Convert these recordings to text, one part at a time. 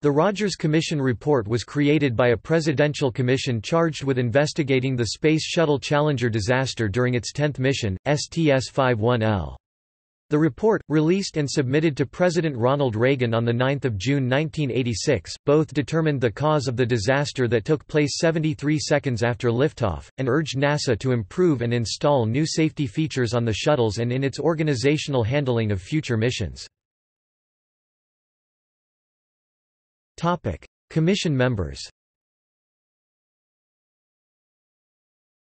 The Rogers Commission report was created by a presidential commission charged with investigating the Space Shuttle Challenger disaster during its 10th mission, STS-51L. The report, released and submitted to President Ronald Reagan on 9 June 1986, both determined the cause of the disaster that took place 73 seconds after liftoff, and urged NASA to improve and install new safety features on the shuttles and in its organizational handling of future missions. Topic: Commission members.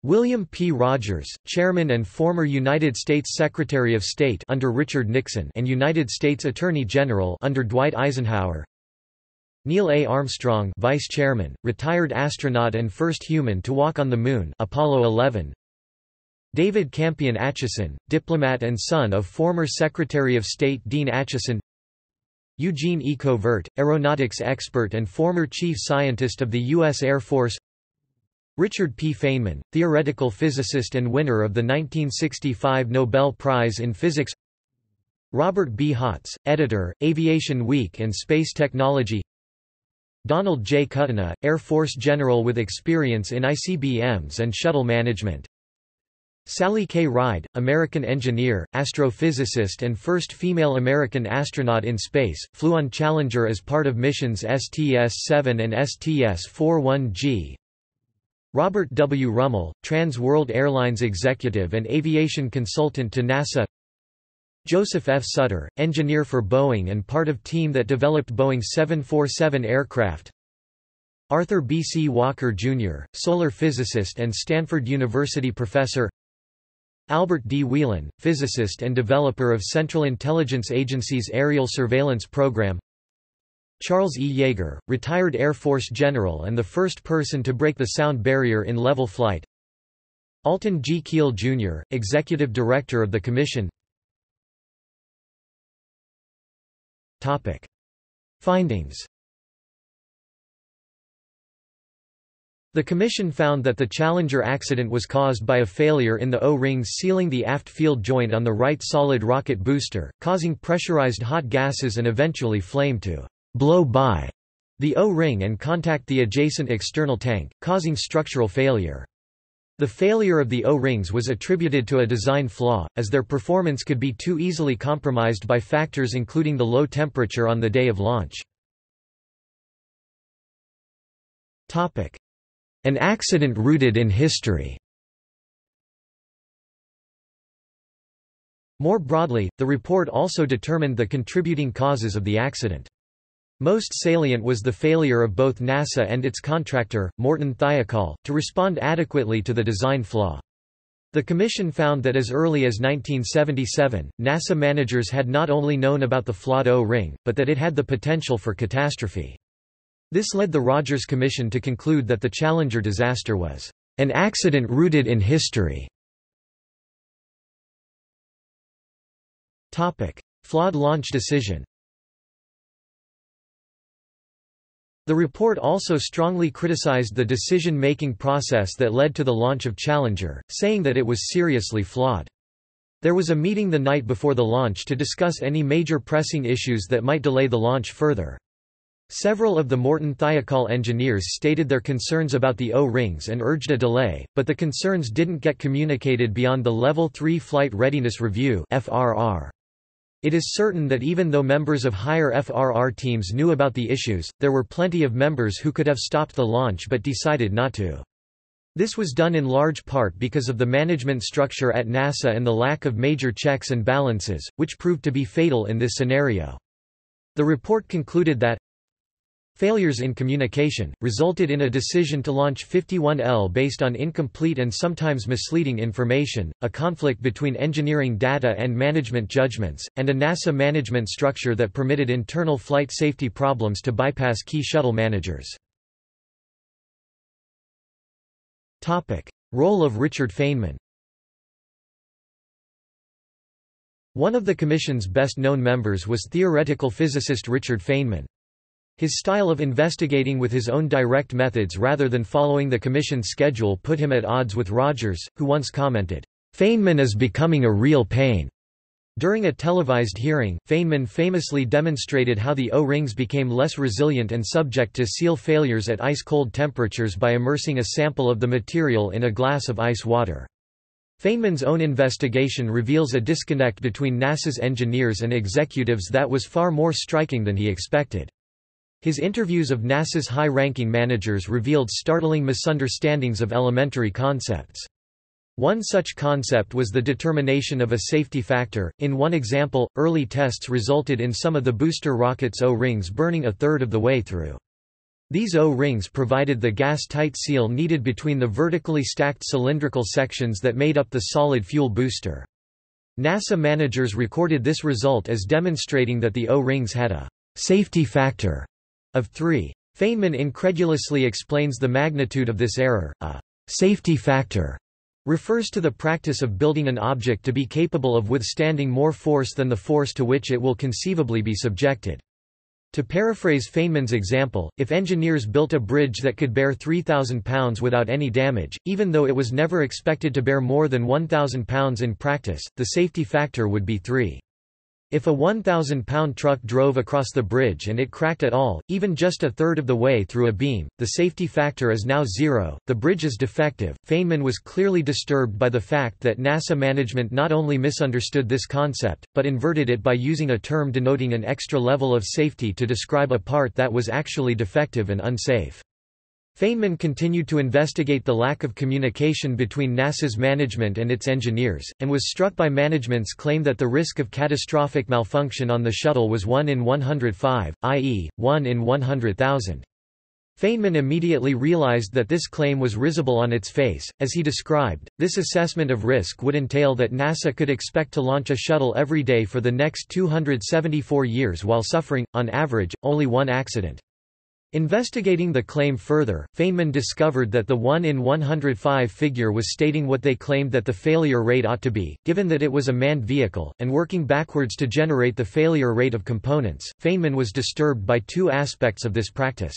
William P. Rogers, Chairman and former United States Secretary of State under Richard Nixon and United States Attorney General under Dwight Eisenhower. Neil A. Armstrong, Vice Chairman, retired astronaut and first human to walk on the Moon, Apollo 11. David Campion Acheson, diplomat and son of former Secretary of State Dean Acheson. Eugene E. Covert, aeronautics expert and former chief scientist of the U.S. Air Force Richard P. Feynman, theoretical physicist and winner of the 1965 Nobel Prize in Physics Robert B. Hotz, editor, Aviation Week and Space Technology Donald J. Kutyna, Air Force general with experience in ICBMs and shuttle management Sally K. Ride, American engineer, astrophysicist and first female American astronaut in space, flew on Challenger as part of missions STS-7 and STS-41G. Robert W. Rummel, Trans World Airlines executive and aviation consultant to NASA Joseph F. Sutter, engineer for Boeing and part of team that developed Boeing 747 aircraft Arthur B. C. Walker, Jr., solar physicist and Stanford University professor Albert D. Wheelon, physicist and developer of Central Intelligence Agency's aerial surveillance program Charles E. Yeager, retired Air Force general and the first person to break the sound barrier in level flight Alton G. Keel, Jr., executive director of the Commission Topic. Findings The Commission found that the Challenger accident was caused by a failure in the O-rings sealing the aft field joint on the right solid rocket booster, causing pressurized hot gases and eventually flame to blow by the O-ring and contact the adjacent external tank, causing structural failure. The failure of the O-rings was attributed to a design flaw, as their performance could be too easily compromised by factors including the low temperature on the day of launch. An accident rooted in history More broadly, the report also determined the contributing causes of the accident. Most salient was the failure of both NASA and its contractor, Morton Thiokol, to respond adequately to the design flaw. The Commission found that as early as 1977, NASA managers had not only known about the flawed O-ring, but that it had the potential for catastrophe. This led the Rogers Commission to conclude that the Challenger disaster was an accident rooted in history. Topic: Flawed launch decision The report also strongly criticized the decision-making process that led to the launch of Challenger, saying that it was seriously flawed. There was a meeting the night before the launch to discuss any major pressing issues that might delay the launch further. Several of the Morton Thiokol engineers stated their concerns about the O-rings and urged a delay, but the concerns didn't get communicated beyond the Level 3 Flight Readiness Review. It is certain that even though members of higher FRR teams knew about the issues, there were plenty of members who could have stopped the launch but decided not to. This was done in large part because of the management structure at NASA and the lack of major checks and balances, which proved to be fatal in this scenario. The report concluded that Failures in communication, resulted in a decision to launch 51L based on incomplete and sometimes misleading information, a conflict between engineering data and management judgments, and a NASA management structure that permitted internal flight safety problems to bypass key shuttle managers. Role of Richard Feynman One of the Commission's best-known members was theoretical physicist Richard Feynman. His style of investigating with his own direct methods rather than following the Commission's schedule put him at odds with Rogers, who once commented, "'Feynman is becoming a real pain'". During a televised hearing, Feynman famously demonstrated how the O-rings became less resilient and subject to seal failures at ice-cold temperatures by immersing a sample of the material in a glass of ice water. Feynman's own investigation reveals a disconnect between NASA's engineers and executives that was far more striking than he expected. His interviews of NASA's high-ranking managers revealed startling misunderstandings of elementary concepts. One such concept was the determination of a safety factor. In one example, early tests resulted in some of the booster rocket's O-rings burning a third of the way through. These O-rings provided the gas-tight seal needed between the vertically stacked cylindrical sections that made up the solid fuel booster. NASA managers recorded this result as demonstrating that the O-rings had a safety factor of 3. Feynman incredulously explains the magnitude of this error, a safety factor refers to the practice of building an object to be capable of withstanding more force than the force to which it will conceivably be subjected. To paraphrase Feynman's example, if engineers built a bridge that could bear 3,000 pounds without any damage, even though it was never expected to bear more than 1,000 pounds in practice, the safety factor would be 3. If a 1,000-pound truck drove across the bridge and it cracked at all, even just a third of the way through a beam, the safety factor is now zero, the bridge is defective. Feynman was clearly disturbed by the fact that NASA management not only misunderstood this concept, but inverted it by using a term denoting an extra level of safety to describe a part that was actually defective and unsafe. Feynman continued to investigate the lack of communication between NASA's management and its engineers, and was struck by management's claim that the risk of catastrophic malfunction on the shuttle was 1 in 105, i.e., 1 in 100,000. Feynman immediately realized that this claim was risible on its face. As he described, this assessment of risk would entail that NASA could expect to launch a shuttle every day for the next 274 years while suffering, on average, only one accident. Investigating the claim further, Feynman discovered that the 1 in 105 figure was stating what they claimed that the failure rate ought to be, given that it was a manned vehicle, and working backwards to generate the failure rate of components. Feynman was disturbed by two aspects of this practice.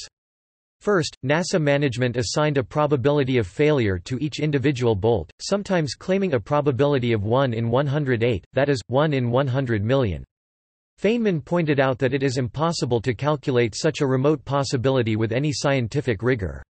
First, NASA management assigned a probability of failure to each individual bolt, sometimes claiming a probability of 1 in 108, that is, 1 in 100 million. Feynman pointed out that it is impossible to calculate such a remote possibility with any scientific rigor.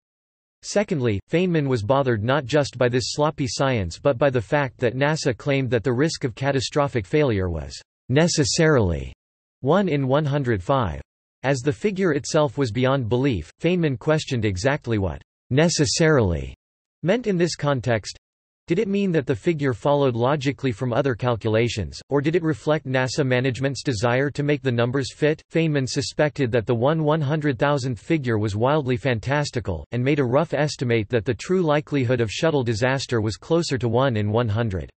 Secondly, Feynman was bothered not just by this sloppy science but by the fact that NASA claimed that the risk of catastrophic failure was necessarily 1 in 105. As the figure itself was beyond belief, Feynman questioned exactly what necessarily meant in this context, did it mean that the figure followed logically from other calculations, or did it reflect NASA management's desire to make the numbers fit? Feynman suspected that the 1 100,000th figure was wildly fantastical, and made a rough estimate that the true likelihood of shuttle disaster was closer to 1 in 100.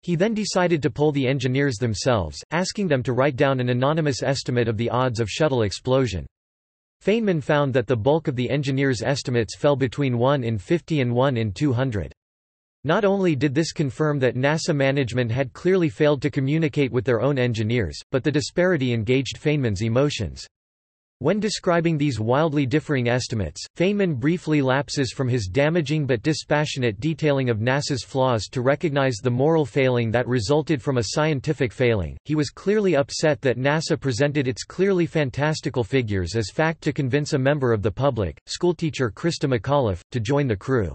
He then decided to poll the engineers themselves, asking them to write down an anonymous estimate of the odds of shuttle explosion. Feynman found that the bulk of the engineers' estimates fell between 1 in 50 and 1 in 200. Not only did this confirm that NASA management had clearly failed to communicate with their own engineers, but the disparity engaged Feynman's emotions. When describing these wildly differing estimates, Feynman briefly lapses from his damaging but dispassionate detailing of NASA's flaws to recognize the moral failing that resulted from a scientific failing. He was clearly upset that NASA presented its clearly fantastical figures as fact to convince a member of the public, schoolteacher Christa McAuliffe, to join the crew.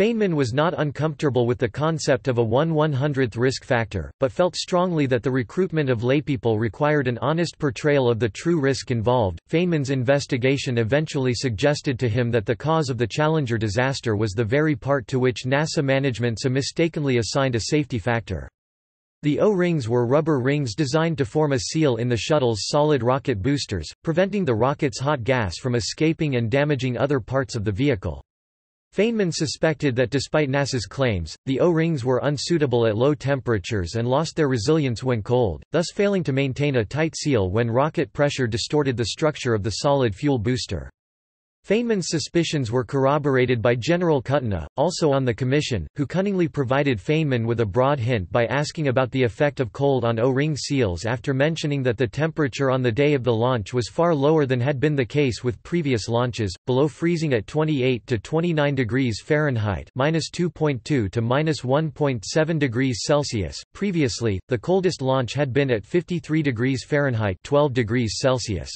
Feynman was not uncomfortable with the concept of a 1 100th risk factor, but felt strongly that the recruitment of laypeople required an honest portrayal of the true risk involved. Feynman's investigation eventually suggested to him that the cause of the Challenger disaster was the very part to which NASA management so mistakenly assigned a safety factor. The O-rings were rubber rings designed to form a seal in the shuttle's solid rocket boosters, preventing the rocket's hot gas from escaping and damaging other parts of the vehicle. Feynman suspected that despite NASA's claims, the O-rings were unsuitable at low temperatures and lost their resilience when cold, thus failing to maintain a tight seal when rocket pressure distorted the structure of the solid fuel booster. Feynman's suspicions were corroborated by General Kutyna, also on the commission, who cunningly provided Feynman with a broad hint by asking about the effect of cold on O-ring seals after mentioning that the temperature on the day of the launch was far lower than had been the case with previous launches, below freezing at 28 to 29 degrees Fahrenheit (-2.2 to -1.7 degrees Celsius). Previously, the coldest launch had been at 53 degrees Fahrenheit (12 degrees Celsius).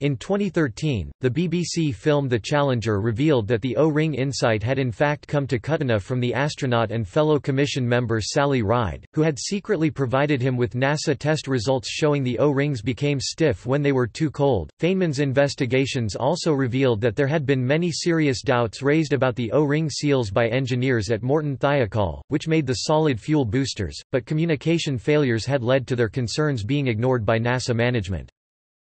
In 2013, the BBC film The Challenger revealed that the O-ring insight had in fact come to Kutyna from the astronaut and fellow commission member Sally Ride, who had secretly provided him with NASA test results showing the O-rings became stiff when they were too cold. Feynman's investigations also revealed that there had been many serious doubts raised about the O-ring seals by engineers at Morton Thiokol, which made the solid fuel boosters, but communication failures had led to their concerns being ignored by NASA management.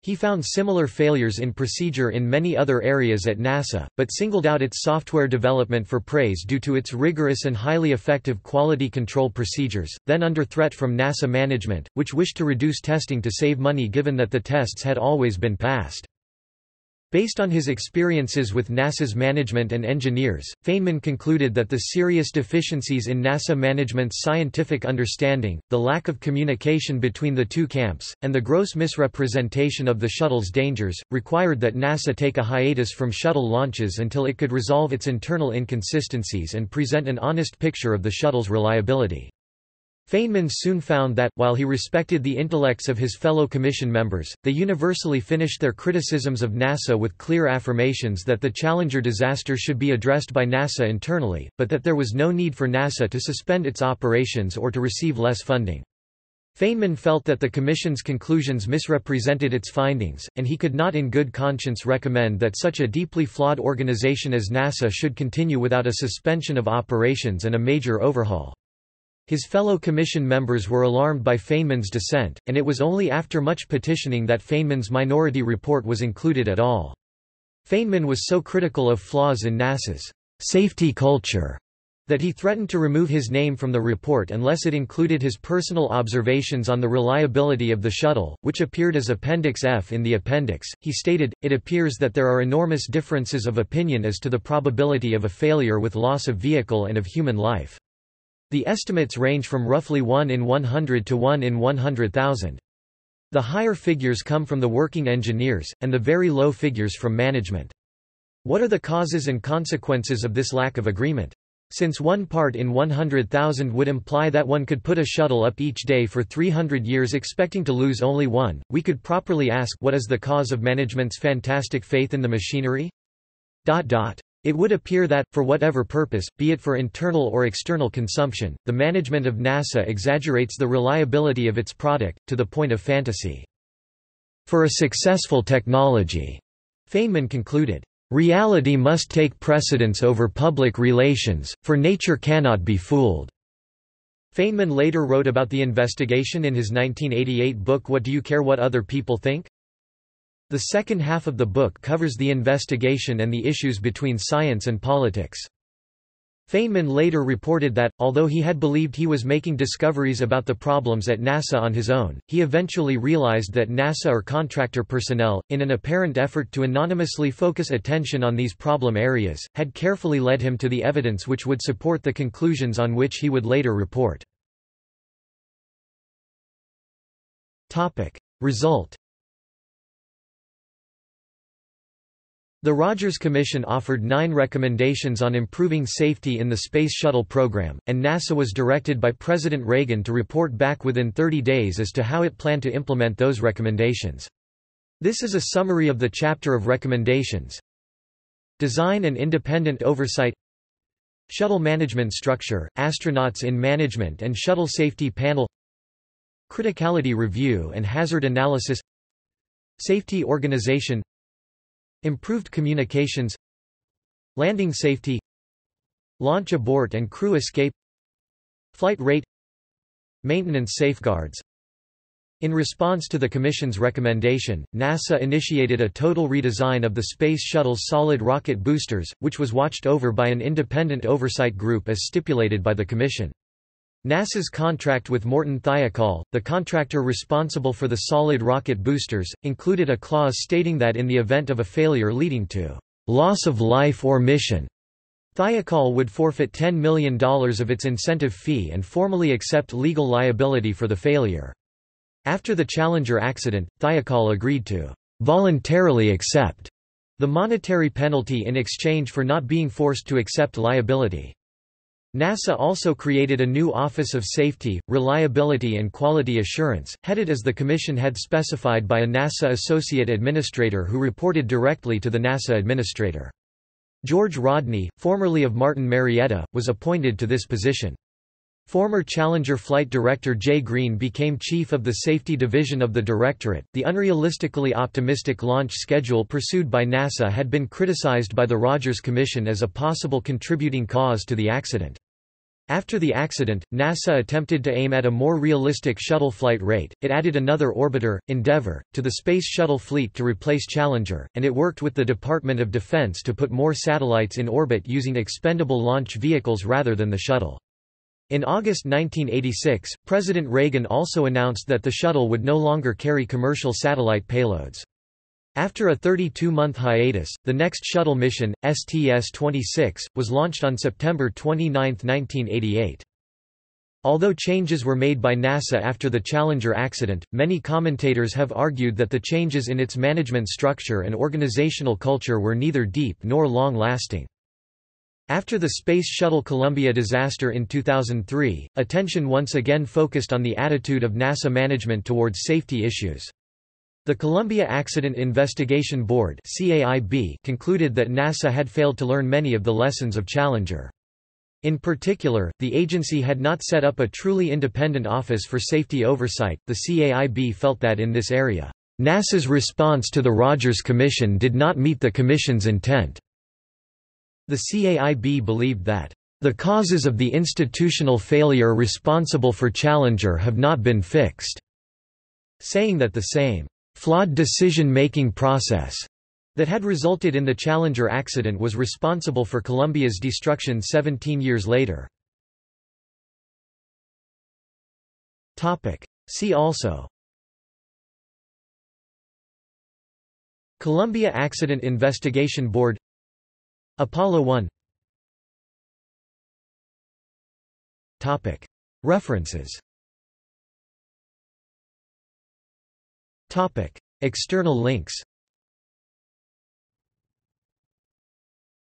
He found similar failures in procedure in many other areas at NASA, but singled out its software development for praise due to its rigorous and highly effective quality control procedures, then under threat from NASA management, which wished to reduce testing to save money given that the tests had always been passed. Based on his experiences with NASA's management and engineers, Feynman concluded that the serious deficiencies in NASA management's scientific understanding, the lack of communication between the two camps, and the gross misrepresentation of the shuttle's dangers, required that NASA take a hiatus from shuttle launches until it could resolve its internal inconsistencies and present an honest picture of the shuttle's reliability. Feynman soon found that, while he respected the intellects of his fellow commission members, they universally finished their criticisms of NASA with clear affirmations that the Challenger disaster should be addressed by NASA internally, but that there was no need for NASA to suspend its operations or to receive less funding. Feynman felt that the Commission's conclusions misrepresented its findings, and he could not in good conscience recommend that such a deeply flawed organization as NASA should continue without a suspension of operations and a major overhaul. His fellow commission members were alarmed by Feynman's dissent, and it was only after much petitioning that Feynman's minority report was included at all. Feynman was so critical of flaws in NASA's safety culture that he threatened to remove his name from the report unless it included his personal observations on the reliability of the shuttle, which appeared as Appendix F in the appendix. He stated, It appears that there are enormous differences of opinion as to the probability of a failure with loss of vehicle and of human life. The estimates range from roughly 1 in 100 to 1 in 100,000. The higher figures come from the working engineers, and the very low figures from management. What are the causes and consequences of this lack of agreement? Since one part in 100,000 would imply that one could put a shuttle up each day for 300 years expecting to lose only one, we could properly ask what is the cause of management's fantastic faith in the machinery? Dot dot. It would appear that, for whatever purpose, be it for internal or external consumption, the management of NASA exaggerates the reliability of its product, to the point of fantasy. For a successful technology, Feynman concluded, reality must take precedence over public relations, for nature cannot be fooled. Feynman later wrote about the investigation in his 1988 book What Do You Care What Other People Think? The second half of the book covers the investigation and the issues between science and politics. Feynman later reported that, although he had believed he was making discoveries about the problems at NASA on his own, he eventually realized that NASA or contractor personnel, in an apparent effort to anonymously focus attention on these problem areas, had carefully led him to the evidence which would support the conclusions on which he would later report. Result The Rogers Commission offered nine recommendations on improving safety in the Space Shuttle program, and NASA was directed by President Reagan to report back within 30 days as to how it planned to implement those recommendations. This is a summary of the chapter of recommendations. Design and independent oversight Shuttle management structure, astronauts in management and shuttle safety panel Criticality review and hazard analysis Safety organization Improved communications Landing safety Launch abort and crew escape Flight rate Maintenance safeguards in response to the Commission's recommendation, NASA initiated a total redesign of the Space Shuttle's solid rocket boosters, which was watched over by an independent oversight group as stipulated by the Commission. NASA's contract with Morton Thiokol, the contractor responsible for the solid rocket boosters, included a clause stating that in the event of a failure leading to loss of life or mission, Thiokol would forfeit $10 million of its incentive fee and formally accept legal liability for the failure. After the Challenger accident, Thiokol agreed to voluntarily accept the monetary penalty in exchange for not being forced to accept liability. NASA also created a new Office of Safety, Reliability and Quality Assurance, headed as the Commission had specified by a NASA Associate Administrator who reported directly to the NASA Administrator. George Rodney, formerly of Martin Marietta, was appointed to this position. Former Challenger flight director Jay Greene became chief of the safety division of the directorate. The unrealistically optimistic launch schedule pursued by NASA had been criticized by the Rogers Commission as a possible contributing cause to the accident. After the accident, NASA attempted to aim at a more realistic shuttle flight rate, it added another orbiter, Endeavour, to the Space Shuttle fleet to replace Challenger, and it worked with the Department of Defense to put more satellites in orbit using expendable launch vehicles rather than the shuttle. In August 1986, President Reagan also announced that the shuttle would no longer carry commercial satellite payloads. After a 32-month hiatus, the next shuttle mission, STS-26, was launched on September 29, 1988. Although changes were made by NASA after the Challenger accident, many commentators have argued that the changes in its management structure and organizational culture were neither deep nor long-lasting. After the Space Shuttle Columbia disaster in 2003, attention once again focused on the attitude of NASA management towards safety issues. The Columbia Accident Investigation Board concluded that NASA had failed to learn many of the lessons of Challenger. In particular, the agency had not set up a truly independent Office for Safety Oversight. The CAIB felt that in this area, NASA's response to the Rogers Commission did not meet the Commission's intent. The CAIB believed that the causes of the institutional failure responsible for Challenger have not been fixed, saying that the same flawed decision-making process that had resulted in the Challenger accident was responsible for Columbia's destruction 17 years later. See also Columbia Accident Investigation Board Apollo 1 References. Topic. External links.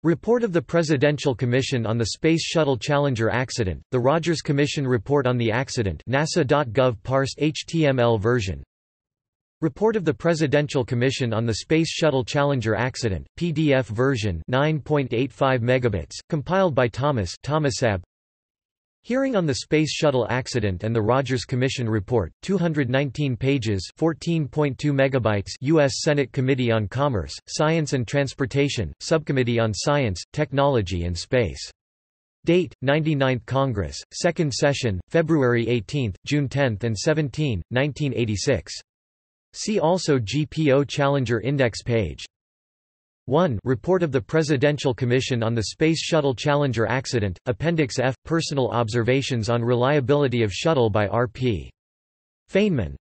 Report of the Presidential Commission on the Space Shuttle Challenger accident, the Rogers Commission Report on the accident NASA.gov parsed HTML version Report of the Presidential Commission on the Space Shuttle Challenger accident, PDF version 9.85 megabits, compiled by Thomas Thomasab Hearing on the Space Shuttle accident and the Rogers Commission report, 219 pages 14.2 megabytes U.S. Senate Committee on Commerce, Science and Transportation, Subcommittee on Science, Technology and Space. Date, 99th Congress, Second Session, February 18, June 10 and 17, 1986. See also GPO Challenger Index page. 1 Report of the Presidential Commission on the Space Shuttle Challenger Accident, Appendix F – Personal Observations on Reliability of Shuttle by R.P. Feynman